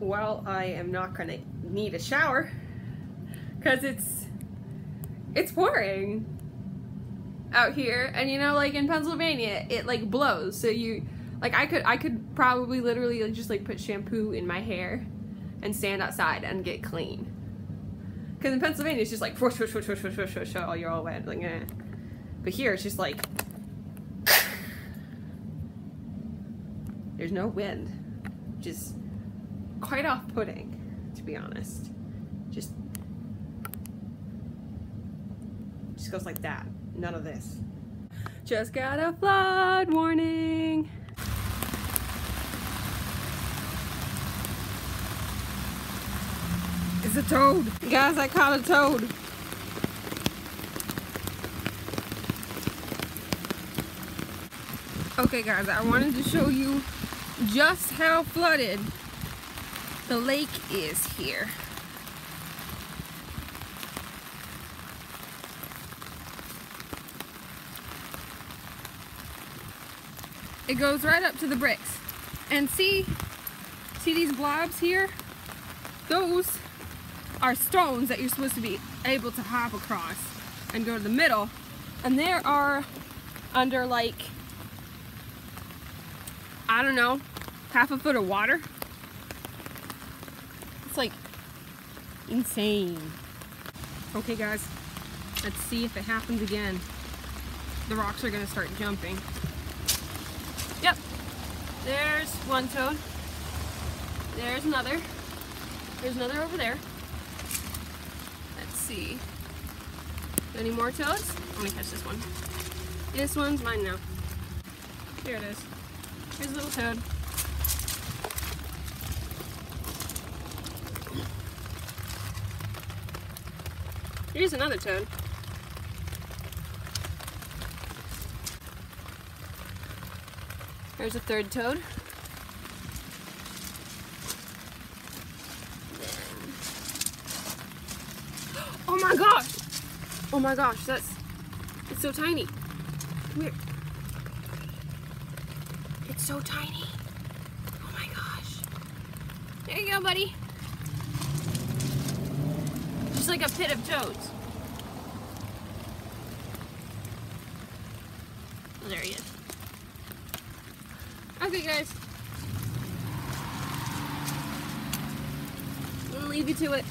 well, I am not gonna need a shower because it's it's pouring out here. And you know like in Pennsylvania it like blows. So you like I could I could probably literally just like put shampoo in my hair and stand outside and get clean. Because in Pennsylvania it's just like whoosh whoosh whoosh whoosh whoosh whoosh whoosh oh you're all wet like eh. but here it's just like there's no wind. Just quite off-putting to be honest. Just just goes like that. None of this. Just got a flood warning. It's a toad. Guys I caught a toad. Okay guys I wanted to show you just how flooded the lake is here. It goes right up to the bricks. And see see these blobs here? Those are stones that you're supposed to be able to hop across and go to the middle. And there are under like I don't know half a foot of water it's like insane okay guys let's see if it happens again the rocks are gonna start jumping Yep. There's one toad. There's another. There's another over there. Let's see. Any more toads? Let me catch this one. This one's mine now. Here it is. Here's a little toad. Here's another toad. There's a third toad. Oh my gosh! Oh my gosh, that's it's so tiny. Come here. It's so tiny. Oh my gosh. There you go, buddy. Just like a pit of toads. Oh, there he is. Okay, guys. I'm gonna leave you to it.